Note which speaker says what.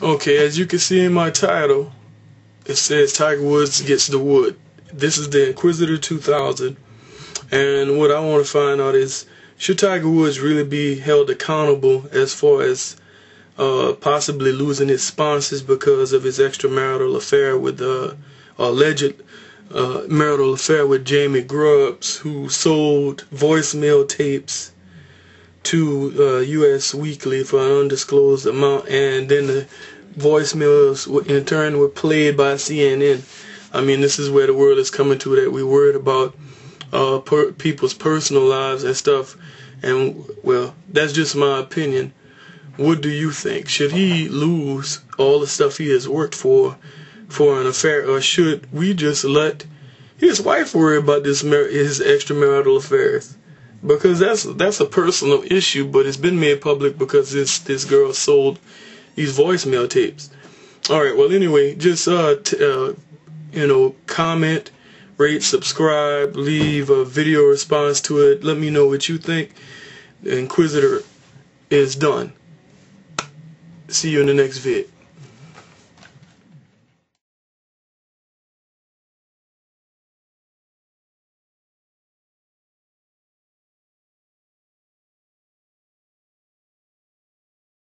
Speaker 1: Okay, as you can see in my title, it says Tiger Woods gets the wood. This is the Inquisitor 2000, and what I want to find out is should Tiger Woods really be held accountable as far as uh, possibly losing his sponsors because of his extramarital affair with uh, alleged uh, marital affair with Jaimee Grubbs, who sold voicemail tapes to uh, U.S. Weekly for an undisclosed amount, and then the voicemails in turn were played by CNN. I mean, this is where the world is coming to that we worried about uh, per people's personal lives and stuff. And well, that's just my opinion. What do you think? Should he lose all the stuff he has worked for for an affair, or should we just let his wife worry about this his extramarital affairs? Because that's that's a personal issue, but it's been made public because this this girl sold these voicemail tapes. All right. Well, anyway, just uh, uh you know, comment, rate, subscribe, leave a video response to it. Let me know what you think. The Inquisitor is done. See you in the next vid.